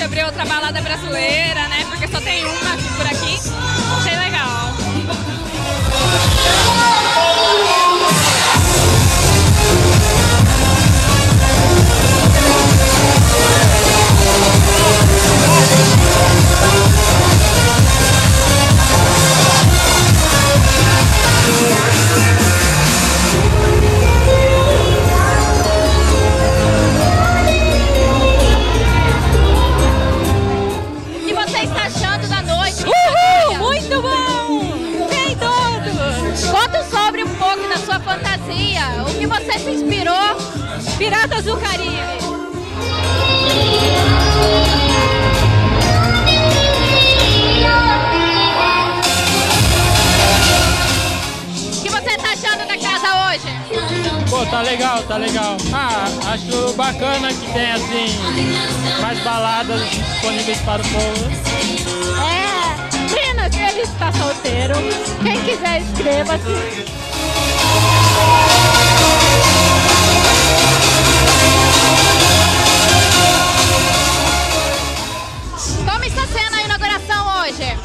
de abrir outra balada brasileira, né? Porque só tem uma por aqui. Achei legal. Piratas do Caribe. O que você tá achando da casa hoje? Pô, tá legal, tá legal. Ah, acho bacana que tem assim mais baladas disponíveis para o povo. É, meninas, ele está solteiro. Quem quiser, inscreva-se. Está sendo a inauguração hoje?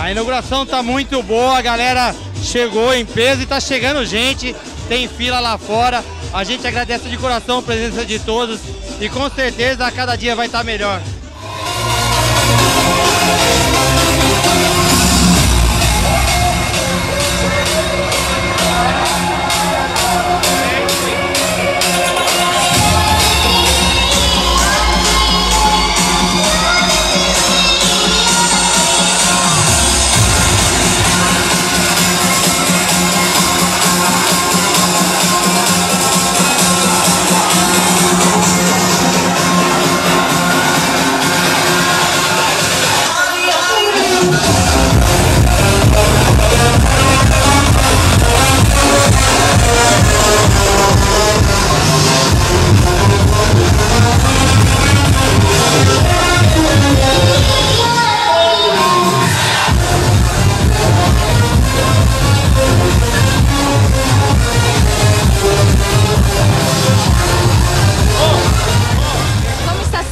A inauguração tá muito boa, a galera chegou em peso e tá chegando gente, tem fila lá fora. A gente agradece de coração a presença de todos e com certeza a cada dia vai estar melhor.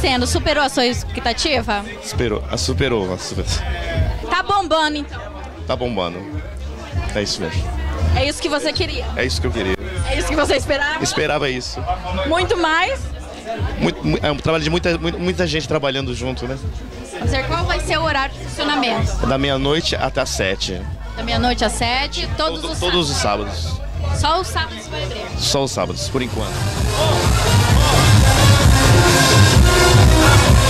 Sendo? Superou a sua expectativa? Superou, a superou, a super- Tá bombando então. tá bombando. É isso mesmo. É isso que você queria. É isso que eu queria. É isso que você esperava. Esperava isso. Muito mais. Muito, mu- é um trabalho de muita, mu- muita gente trabalhando junto, né? Qual vai ser o horário de funcionamento. Da meia-noite até às sete. Da meia-noite às sete, todos os Todos os sábados. sábados. Só os sábados vai abrir. Só os sábados, por enquanto. Thank.